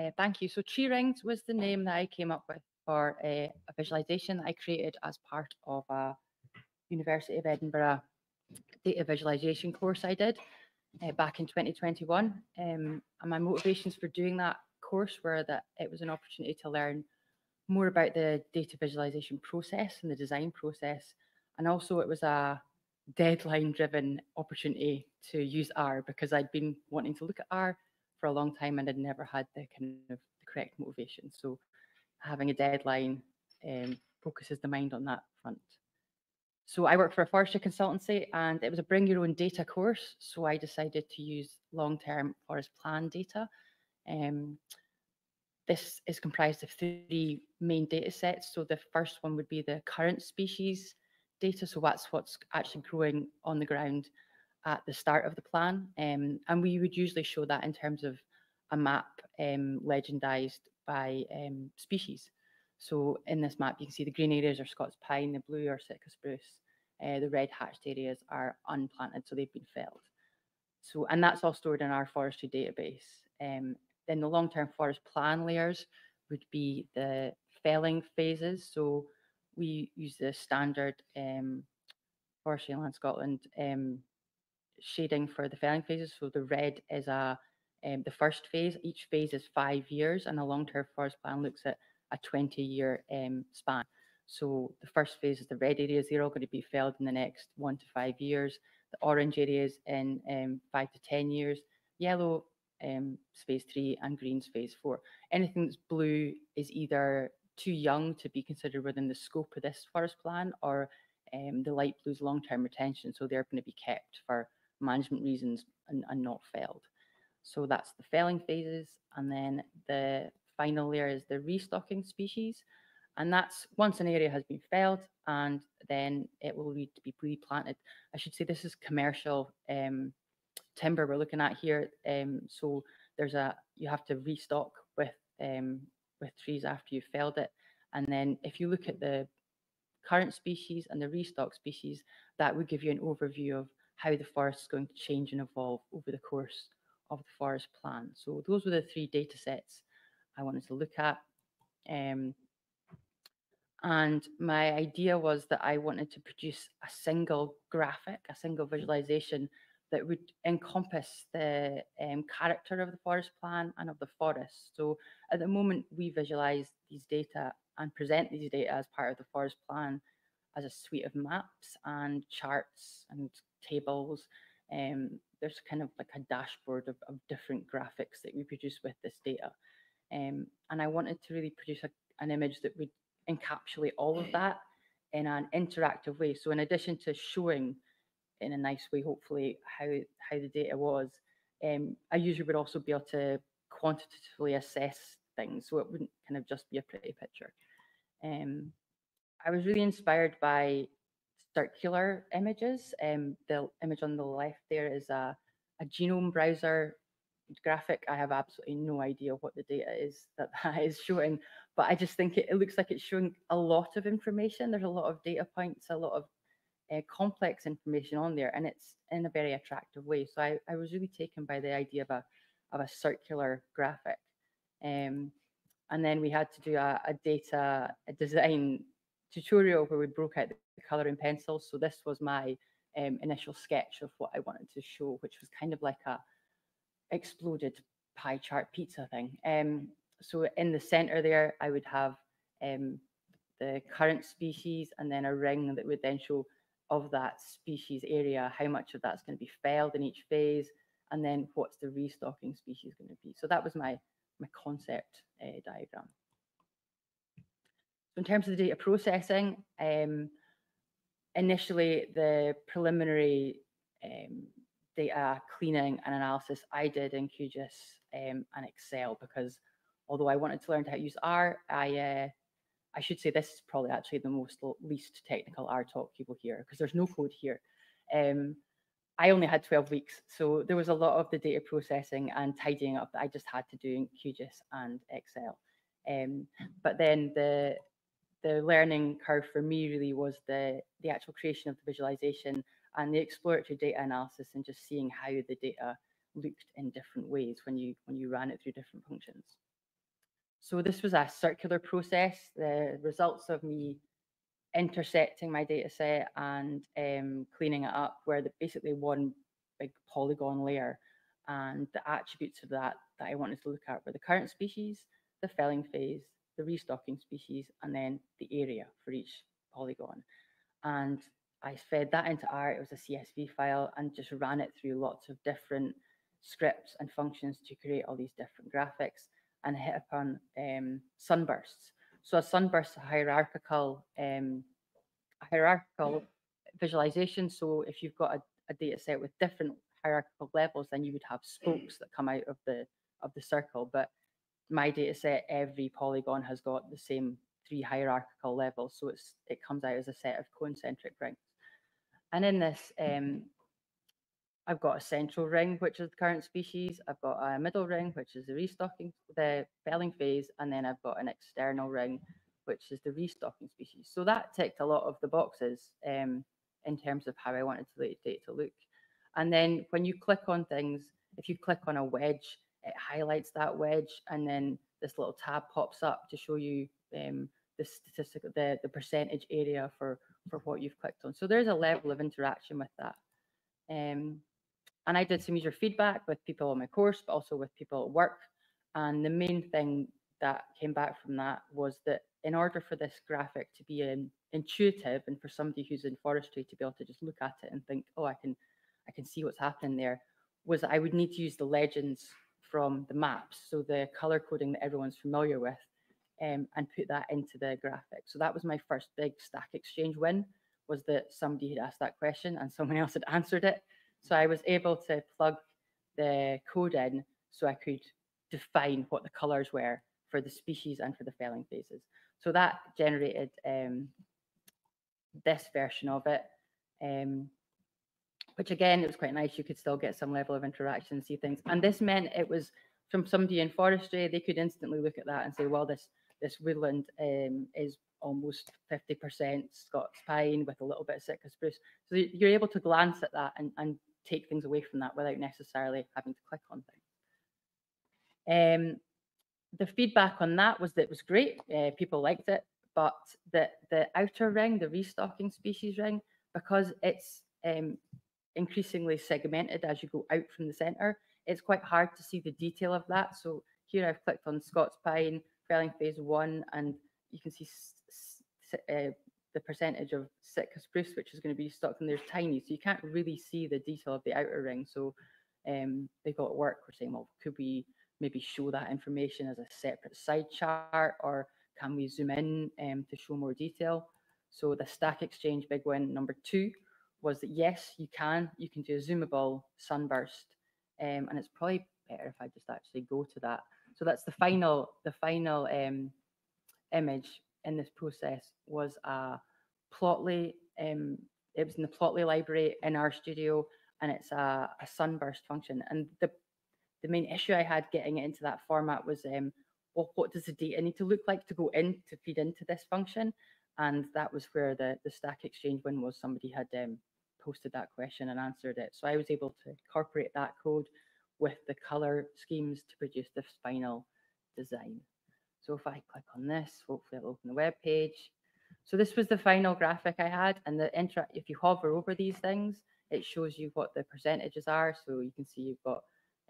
Uh, thank you. So tree rings was the name that I came up with for a, a visualization that I created as part of a University of Edinburgh data visualization course I did uh, back in 2021. Um, and my motivations for doing that course were that it was an opportunity to learn more about the data visualization process and the design process. And also it was a deadline driven opportunity to use R because I'd been wanting to look at R for a long time and had never had the kind of the correct motivation. So having a deadline um, focuses the mind on that front. So I work for a forestry consultancy and it was a bring your own data course. So I decided to use long-term forest plan data. Um, this is comprised of three main data sets. So the first one would be the current species data. So that's what's actually growing on the ground at the start of the plan. Um, and we would usually show that in terms of a map um, legendized by um, species. So in this map, you can see the green areas are Scots pine, the blue are Sitka spruce, uh, the red hatched areas are unplanted, so they've been felled. So, and that's all stored in our forestry database. Um, then the long-term forest plan layers would be the felling phases. So we use the standard um, Forestry Land Scotland um, shading for the felling phases. So the red is a um, the first phase. Each phase is five years, and a long-term forest plan looks at a 20-year um, span. So the first phase is the red areas. They're all going to be felled in the next one to five years. The orange areas in um, five to 10 years. Yellow um, phase three and green's phase four. Anything that's blue is either too young to be considered within the scope of this forest plan or um, the light blue's long-term retention. So they're going to be kept for management reasons and, and not felled. So that's the felling phases. And then the final layer is the restocking species. And that's once an area has been felled and then it will need to be replanted. I should say this is commercial um, timber we're looking at here. Um, so there's a, you have to restock with, um, with trees after you've felled it. And then if you look at the current species and the restock species, that would give you an overview of how the forest is going to change and evolve over the course of the forest plan. So those were the three data sets I wanted to look at. Um, and my idea was that I wanted to produce a single graphic, a single visualization that would encompass the um, character of the forest plan and of the forest. So at the moment, we visualize these data and present these data as part of the forest plan as a suite of maps and charts and tables. Um, there's kind of like a dashboard of, of, different graphics that we produce with this data. Um, and I wanted to really produce a, an image that would encapsulate all of that in an interactive way. So in addition to showing in a nice way, hopefully, how, how the data was, um, a user would also be able to quantitatively assess things. So it wouldn't kind of just be a pretty picture. Um, I was really inspired by circular images. Um, the image on the left there is a, a genome browser graphic. I have absolutely no idea what the data is that that is showing, but I just think it, it looks like it's showing a lot of information. There's a lot of data points, a lot of uh, complex information on there, and it's in a very attractive way. So I, I was really taken by the idea of a, of a circular graphic. Um, and then we had to do a, a data a design tutorial where we broke out the color in pencils. So this was my um, initial sketch of what I wanted to show, which was kind of like a exploded pie chart pizza thing. Um, so in the center there, I would have um, the current species and then a ring that would then show of that species area, how much of that's going to be felled in each phase, and then what's the restocking species going to be. So that was my, my concept uh, diagram. So in terms of the data processing, um, initially the preliminary um, data cleaning and analysis I did in QGIS um, and Excel because although I wanted to learn how to use R, I uh, I should say this is probably actually the most least technical R talk you will hear because there's no code here. Um, I only had 12 weeks, so there was a lot of the data processing and tidying up that I just had to do in QGIS and Excel. Um, but then the the learning curve for me really was the the actual creation of the visualization and the exploratory data analysis and just seeing how the data looked in different ways when you when you ran it through different functions. so this was a circular process, the results of me intersecting my data set and um, cleaning it up where the, basically one big polygon layer and the attributes of that that I wanted to look at were the current species, the felling phase, the restocking species, and then the area for each polygon. And I fed that into R, it was a CSV file, and just ran it through lots of different scripts and functions to create all these different graphics and hit upon um, sunbursts. So a sunburst, a hierarchical, um, a hierarchical visualization. So if you've got a, a data set with different hierarchical levels, then you would have spokes that come out of the of the circle. But my data set, every polygon has got the same three hierarchical levels. So it's it comes out as a set of concentric rings. And in this, um, I've got a central ring, which is the current species. I've got a middle ring, which is the restocking, the felling phase, and then I've got an external ring, which is the restocking species. So that ticked a lot of the boxes um, in terms of how I wanted the data to look. And then when you click on things, if you click on a wedge, it highlights that wedge, and then this little tab pops up to show you um, the statistic, the the percentage area for for what you've clicked on. So there's a level of interaction with that. Um, and I did some user feedback with people on my course, but also with people at work. And the main thing that came back from that was that in order for this graphic to be um, intuitive and for somebody who's in forestry to be able to just look at it and think, oh, I can, I can see what's happening there, was I would need to use the legends from the maps, so the color coding that everyone's familiar with, um, and put that into the graphic. So that was my first big Stack Exchange win, was that somebody had asked that question and someone else had answered it. So I was able to plug the code in so I could define what the colors were for the species and for the felling phases. So that generated um, this version of it, um, which again, it was quite nice. You could still get some level of interaction see things. And this meant it was from somebody in forestry, they could instantly look at that and say, well, this this woodland um, is almost 50% Scots pine with a little bit of Sitka spruce. So you're able to glance at that and, and take things away from that without necessarily having to click on things. Um, the feedback on that was that it was great. Uh, people liked it, but the the outer ring, the restocking species ring, because it's um, increasingly segmented as you go out from the center, it's quite hard to see the detail of that. So here I've clicked on Scots pine, felling phase one, and you can see uh, the percentage of Sitka spruce, which is going to be stocked, and there's tiny, so you can't really see the detail of the outer ring. So um, they got work. We're saying, well, could we maybe show that information as a separate side chart, or can we zoom in um, to show more detail? So the Stack Exchange big win number two was that yes, you can. You can do a zoomable sunburst, um, and it's probably better if I just actually go to that. So that's the final, the final um, image in this process was a Plotly. Um, it was in the Plotly library in RStudio, and it's a, a sunburst function. And the the main issue I had getting it into that format was, um, well, what does the data need to look like to go in to feed into this function? And that was where the the Stack Exchange win was. Somebody had um, posted that question and answered it. So I was able to incorporate that code with the color schemes to produce this final design. So if I click on this, hopefully it'll open the web page. So this was the final graphic I had. And the intra if you hover over these things, it shows you what the percentages are. So you can see you've got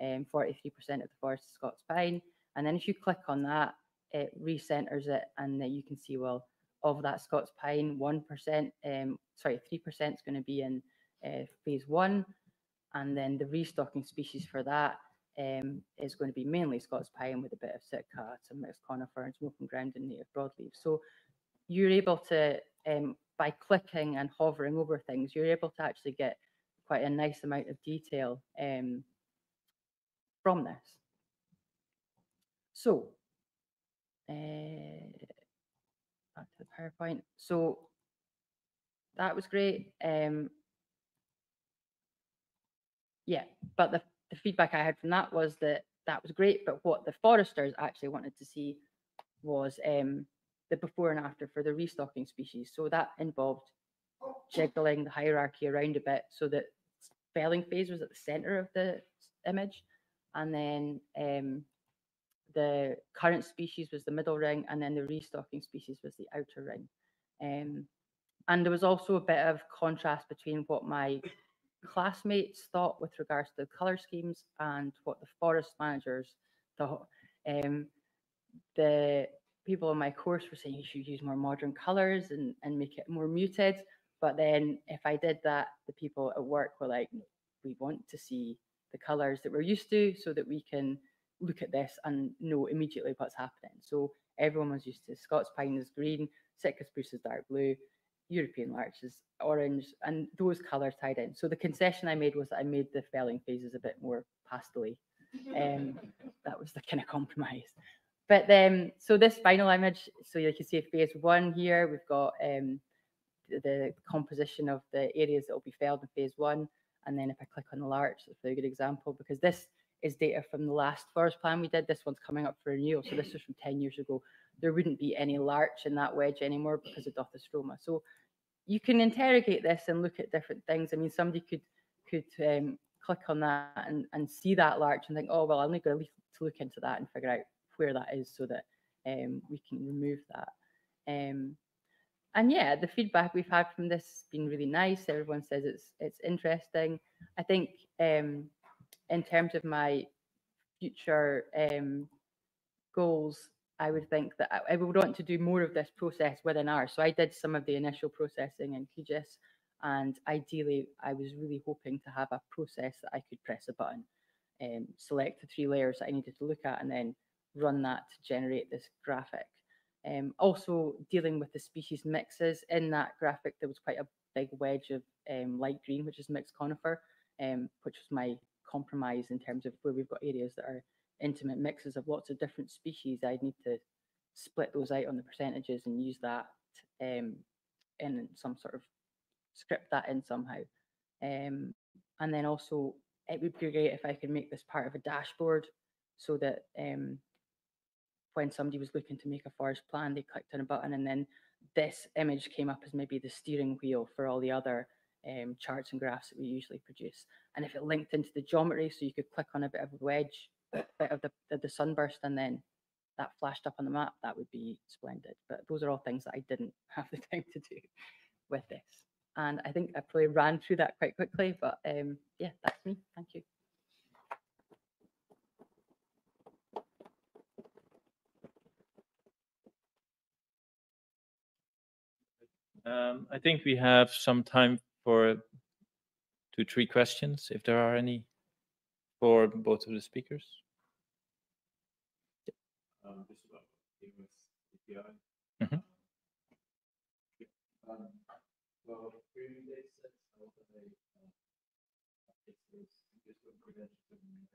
43% um, of the forest is Scots pine. And then if you click on that, it recenters it and then you can see, well, of that Scots pine, 1%, um, sorry, 3% is going to be in uh, phase one. And then the restocking species for that um, is going to be mainly Scots pine with a bit of Sitka, some mixed conifer and smoking ground and native broadleaf. So you're able to, um, by clicking and hovering over things, you're able to actually get quite a nice amount of detail um, from this. So, uh, back to the PowerPoint. So that was great. Um, yeah, but the the feedback I had from that was that that was great, but what the foresters actually wanted to see was um, the before and after for the restocking species. So that involved jiggling the hierarchy around a bit so that felling phase was at the center of the image, and then um, the current species was the middle ring, and then the restocking species was the outer ring. Um, and there was also a bit of contrast between what my classmates thought with regards to the colour schemes and what the forest managers thought. Um, the people on my course were saying you should use more modern colours and, and make it more muted. But then if I did that, the people at work were like, we want to see the colours that we're used to so that we can look at this and know immediately what's happening. So everyone was used to Scots pine is green, Sitka spruce is dark blue, European larch is orange, and those colours tied in. So the concession I made was that I made the felling phases a bit more pastely. Um, that was the kind of compromise. But then, so this final image, so you can see phase one here, we've got um, the composition of the areas that will be felled in phase one. And then if I click on the larch, it's a very good example because this is data from the last forest plan we did. This one's coming up for renewal. So this was from 10 years ago. There wouldn't be any larch in that wedge anymore because of Dothistroma. So you can interrogate this and look at different things. I mean, somebody could could um, click on that and, and see that larch and think, oh, well, I'm going to look into that and figure out where that is so that um, we can remove that. Um, and yeah, the feedback we've had from this has been really nice. Everyone says it's it's interesting. I think um, in terms of my future um, goals, I would think that I, I, would want to do more of this process within R. So I did some of the initial processing in QGIS, and ideally, I was really hoping to have a process that I could press a button, um, select the three layers that I needed to look at, and then run that to generate this graphic. Um, also dealing with the species mixes in that graphic, there was quite a big wedge of um, light green, which is mixed conifer, um, which was my compromise in terms of where we've got areas that are intimate mixes of lots of different species. I'd need to split those out on the percentages and use that um, in some sort of script that in somehow. Um, and then also it would be great if I could make this part of a dashboard so that um, when somebody was looking to make a forest plan, they clicked on a button and then this image came up as maybe the steering wheel for all the other um, charts and graphs that we usually produce. And if it linked into the geometry, so you could click on a bit of a wedge, bit of the, the, the sunburst, and then that flashed up on the map, that would be splendid. But those are all things that I didn't have the time to do with this. And I think I probably ran through that quite quickly, but um, yeah, that's me. Thank you. Um, I think we have some time for two, three questions, if there are any, for both of the speakers. Um, this about API. Mm -hmm. um, well, premium data sets, how can they uh, just credentials and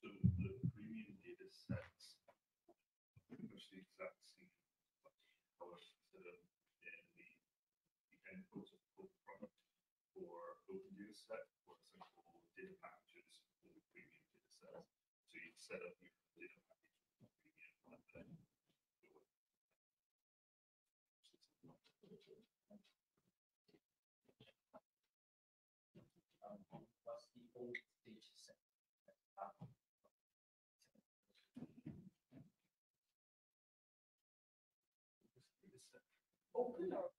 So the premium data sets, pretty much the exact same color system in the, endpoints of product for open data set or simple data packages for premium data sets. So you set up your data package premium and then um, what's the old data set? open or?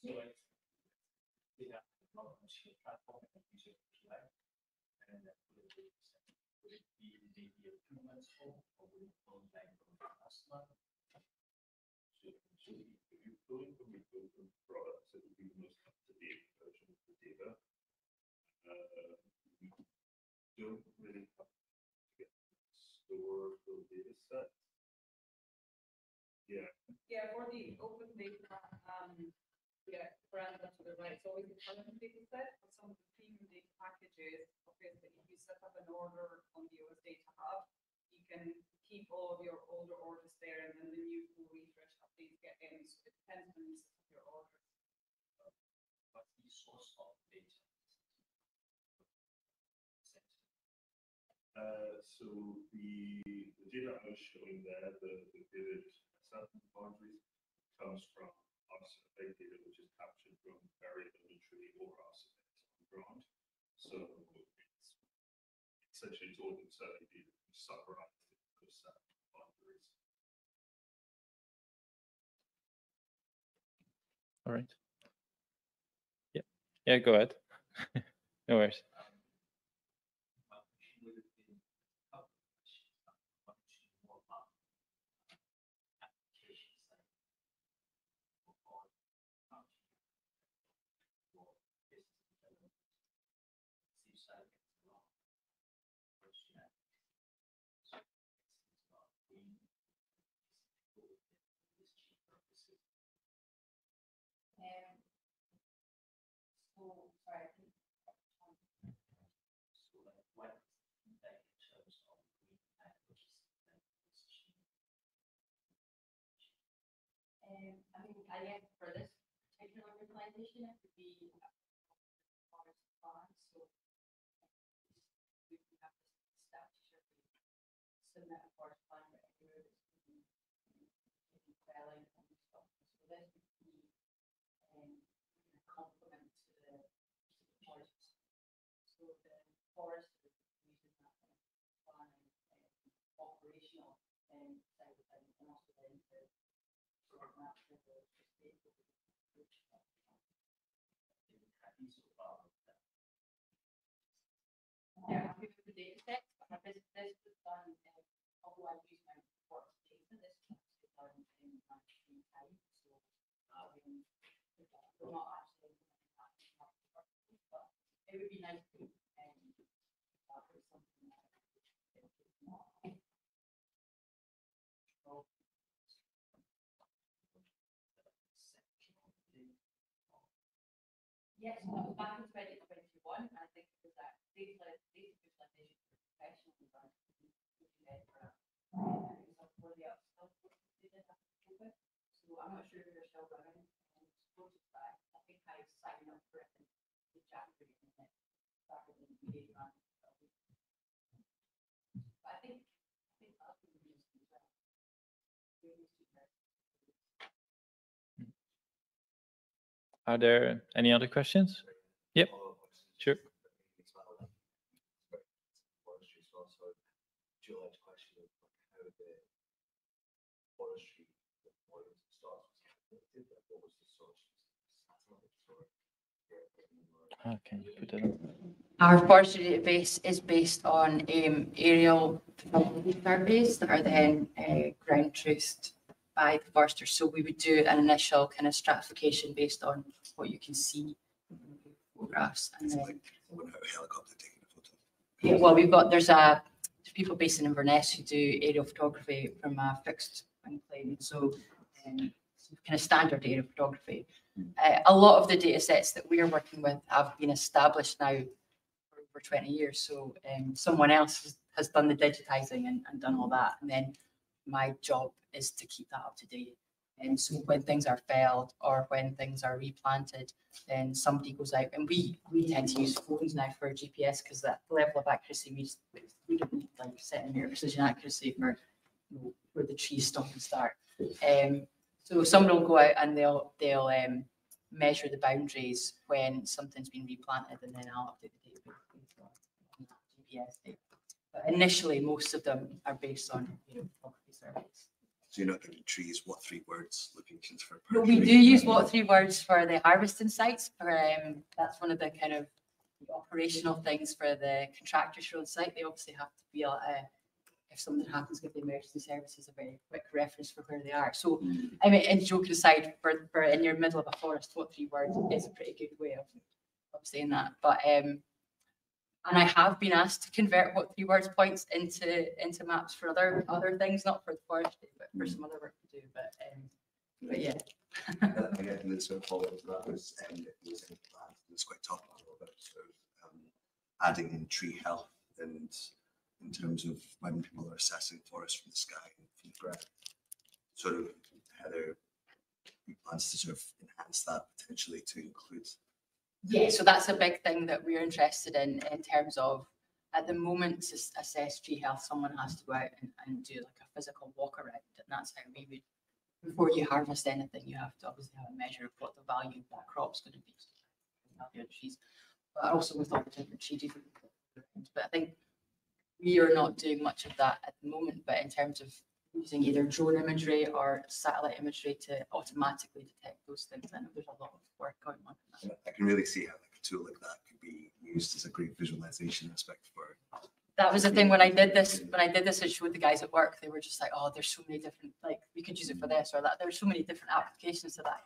So it's, we have machine platform and user API. And then would it, be two months old or would it last month? So, if you're pulling from open products, it would be most up-to-date version of the data. Don't really have to get store the data set. Yeah. Yeah, for the open data, um, yeah, parameter to the right, it's always the current data set, but some of the premium data packages, obviously, if you set up an order on the OS Data Hub, you can keep all of your older orders there, and then the new full refresh updates get in, so it depends when you set up your orders. What's the source of data? Uh, so the, the data I was showing there, the, the vivid certain boundaries comes from So it's. All right. Yeah, yeah, go ahead. No worries. Well, she would have been a couple of questions, but one or two more about applications that for all county for business development. Seems like it's a lot. Question that so it's not green, it's for this cheap purposes. Um, so, sorry, I think, um, So like what is that in terms of green and versus like this cheap? Um, I guess for this particular organization, it would be a forest plan, so. We would have to statutory submit a forest plan for everywhere that's been, um, felling and stuff, so this would be, um, a complement to to the forest. So the forest is using that kind of planning, um, operational, um, side of things, and also then the Yeah, with the data set, but done, although I use my data, this done in my it would be nice um, that was something that. is not- Yes, was back in twenty twenty-one, and I think it was that data, data visualization for professional it was a for the upskill after COVID, so I'm not sure if they're still running, um, courses, but I think I signed up for it in in January, and then started in the meeting on. But I think, I think that's what we used to Are there any other questions? Yep, sure. Ah, on? Our forestry database is based on um, aerial surveys that are then uh, ground truthed by the foresters. So we would do an initial kind of stratification based on what you can see in the photographs. And then, like helicopter taking a photo. yeah, well, we've got, there's a, there's people based in Inverness who do aerial photography from a fixed wing plane. So um, kind of standard aerial photography. Uh, a lot of the data sets that we're working with have been established now for over 20 years. So um, someone else has, has done the digitizing and, and done all that. And then my job is to keep that up to date. And so when things are felled or when things are replanted, then somebody goes out and we, we tend to use phones now for GPS because that level of accuracy, we just, we don't need like centimeter precision accuracy for you know, where the trees stop and start. Um, so someone will go out and they'll, they'll um, measure the boundaries when something's been replanted and then I'll update the database based on on that GPS data. But initially, most of them are based on, you know, photography surveys. So you're not giving trees what3words locations for. But we do use what3words for the harvesting sites for, um, that's one of the kind of operational things for the contractors road site. They obviously have to be, uh, if something happens, give the emergency services a very quick reference for where they are. So, I mean, and joking aside, for, for in your middle of a forest, what3words is a pretty good way of, of saying that. But, um, and I have been asked to convert what3words points into, into maps for other, other things, not for the forestry, but for some other work to do, but, um, but yeah. I guess the sort of follow that was, um, it was in plan, it was quite topical about sort of, um, adding in tree health and in terms of when people are assessing forests from the sky and from the ground. Sort of how Heather plans to sort of enhance that potentially to include. Yeah, so that's a big thing that we're interested in, in terms of, at the moment, to assess tree health, someone has to go out and, and do like a physical walk around, and that's how we would, before you harvest anything, you have to obviously have a measure of what the value of that crop's gonna be. so you trees, but also with all the different trees. But I think we are not doing much of that at the moment, but in terms of using either drone imagery or satellite imagery to automatically detect those things, I know there's a lot of work going on. in that. I can really see how like a tool like that could be used as a great visualization aspect for. That was the thing when I did this, when I did this and showed the guys at work, they were just like, oh, there's so many different, like, we could use it for this or that. There's so many different applications to that.